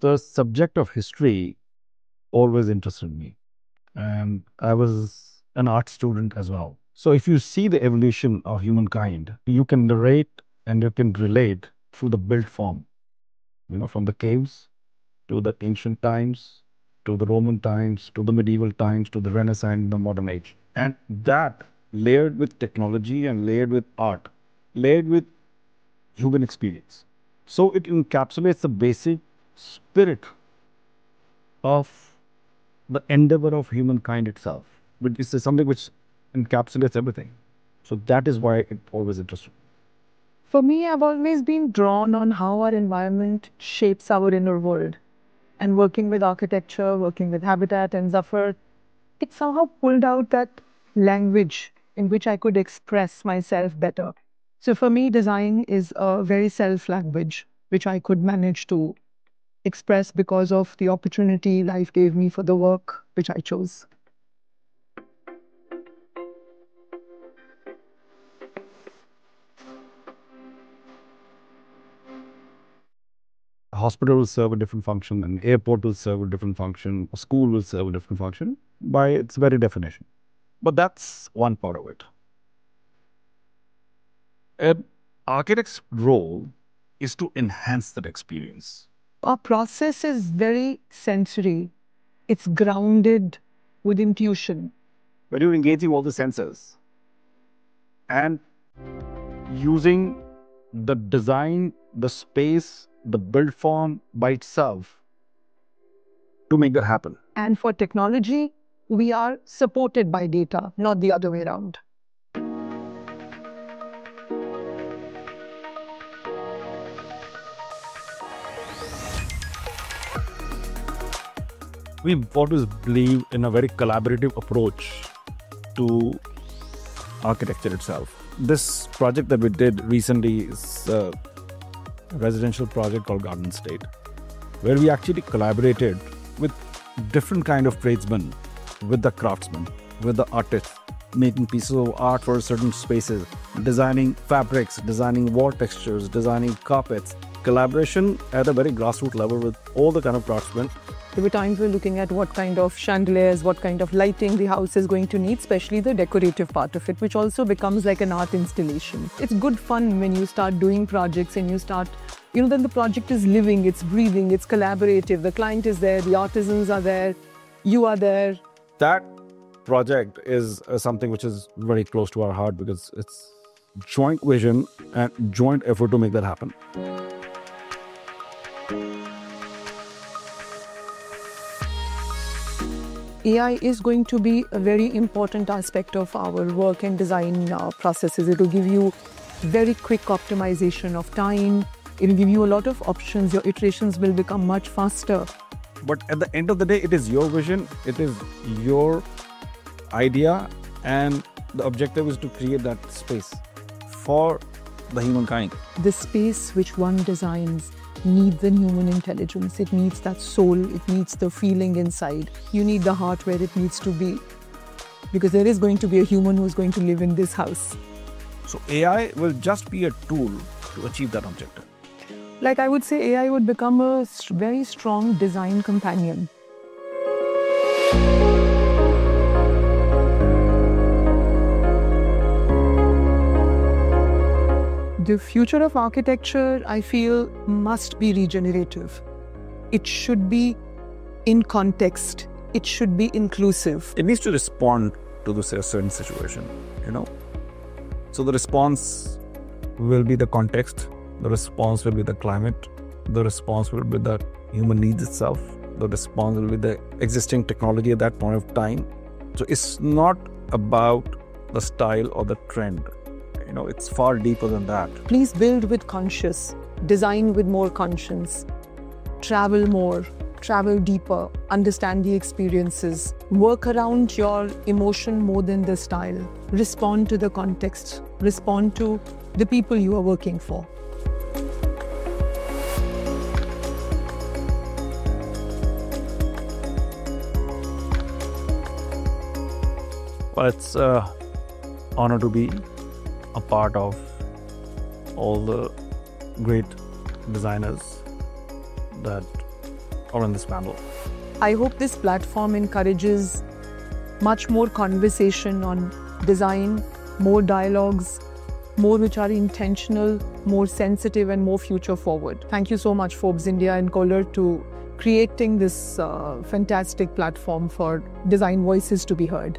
the subject of history always interested me. And I was an art student as well. So if you see the evolution of humankind, you can narrate and you can relate through the built form, you know, from the caves to the ancient times, to the Roman times, to the medieval times, to the Renaissance, the modern age. And that layered with technology and layered with art, layered with human experience. So it encapsulates the basic spirit of the endeavor of humankind itself, which is something which encapsulates everything. So that is why it always interests me. For me, I've always been drawn on how our environment shapes our inner world. And working with architecture, working with Habitat and Zafar, it somehow pulled out that language in which I could express myself better. So for me, design is a very self language, which I could manage to express because of the opportunity life gave me for the work which I chose. A hospital will serve a different function, an airport will serve a different function, a school will serve a different function by its very definition. But that's one part of it. An architect's role is to enhance that experience. Our process is very sensory. It's grounded with intuition. When you're engaging all the senses and using the design, the space, the built form by itself to make that happen. And for technology, we are supported by data, not the other way around. We always believe in a very collaborative approach to architecture itself. This project that we did recently is a residential project called Garden State, where we actually collaborated with different kind of tradesmen, with the craftsmen, with the artists, making pieces of art for certain spaces, designing fabrics, designing wall textures, designing carpets. Collaboration at a very grassroots level with all the kind of craftsmen there were times we're looking at what kind of chandeliers, what kind of lighting the house is going to need, especially the decorative part of it, which also becomes like an art installation. It's good fun when you start doing projects and you start, you know, then the project is living, it's breathing, it's collaborative. The client is there, the artisans are there, you are there. That project is uh, something which is very close to our heart because it's joint vision and joint effort to make that happen. AI is going to be a very important aspect of our work and design uh, processes. It will give you very quick optimization of time. It will give you a lot of options. Your iterations will become much faster. But at the end of the day, it is your vision, it is your idea, and the objective is to create that space for the humankind. The space which one designs needs an human intelligence. It needs that soul. It needs the feeling inside. You need the heart where it needs to be. Because there is going to be a human who's going to live in this house. So AI will just be a tool to achieve that objective. Like I would say, AI would become a very strong design companion. The future of architecture, I feel, must be regenerative. It should be in context. It should be inclusive. It needs to respond to the certain situation, you know. So the response will be the context. The response will be the climate. The response will be the human needs itself. The response will be the existing technology at that point of time. So it's not about the style or the trend you know, it's far deeper than that. Please build with conscious, design with more conscience, travel more, travel deeper, understand the experiences, work around your emotion more than the style, respond to the context, respond to the people you are working for. Well, it's an uh, honor to be a part of all the great designers that are on this panel. I hope this platform encourages much more conversation on design, more dialogues, more which are intentional, more sensitive, and more future forward. Thank you so much, Forbes India and Kohler, to creating this uh, fantastic platform for design voices to be heard.